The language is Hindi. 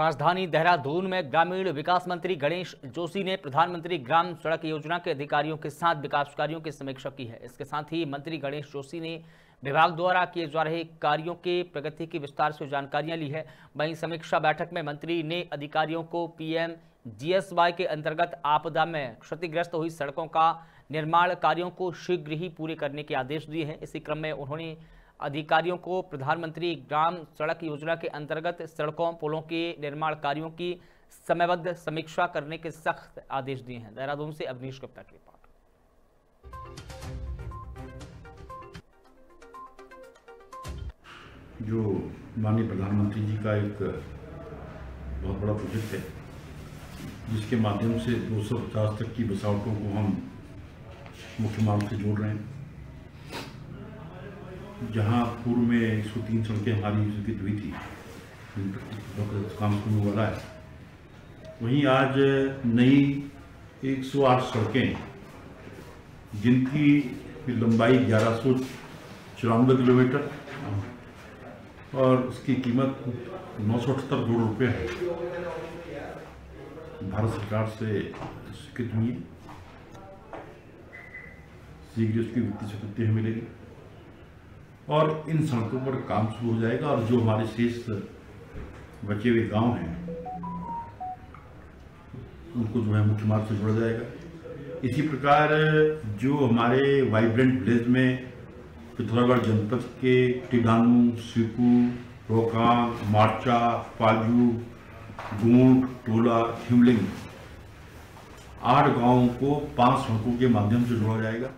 राजधानी देहरादून में ग्रामीण विकास मंत्री गणेश जोशी ने प्रधानमंत्री ग्राम सड़क योजना के अधिकारियों के साथ विकास कार्यों की समीक्षा की है। इसके साथ ही मंत्री गणेश जोशी ने विभाग द्वारा किए जा रहे कार्यों के प्रगति की विस्तार से जानकारियाँ ली है। वहीं समीक्षा बैठक में मंत्री ने अधिकारियों को पीएम जीएसवाई के अंतर्गत आपदा में क्षतिग्रस्त हुई सड़कों का निर्माण कार्यों को शीघ्र ही पूरे करने के आदेश दिए हैं। इसी क्रम में उन्होंने अधिकारियों को प्रधानमंत्री ग्राम सड़क योजना के अंतर्गत सड़कों, पुलों के निर्माण कार्यों की समयबद्ध समीक्षा करने के सख्त आदेश दिए हैं। देहरादून से अवनीश गुप्ता की रिपोर्ट। जो माननीय प्रधानमंत्री जी का एक बहुत बड़ा प्रोजेक्ट है, जिसके माध्यम से 250 तक की बसावटों को हम मुख्य मार्ग से जोड़ रहे हैं। जहाँ पूर्व में एक सौ तीन सड़कें हमारी स्वीकृत हुई थी काम शुरू हो रहा है। वहीं आज नई 108 सड़कें, जिनकी लंबाई ग्यारह सौ चौरानवे किलोमीटर और उसकी कीमत नौ सौ अठहत्तर करोड़ रुपये है। भारत सरकार से स्वीकृत हुई है। शीघ्र उसकी वित्तीय स्वीकृति हमें मिलेगी। और इन सड़कों पर काम शुरू हो जाएगा और जो हमारे शेष बचे हुए गाँव हैं, उनको जो है मुख्य मार्ग से जोड़ा जाएगा। इसी प्रकार, जो हमारे वाइब्रेंट विलेज में पिथौरागढ़ जनपद के टिडानू सिकू रोकांग मार्चा, पाजू, गूंट, टोला हिमलिंग आठ गाँवों को पाँच सड़कों के माध्यम से जोड़ा जाएगा।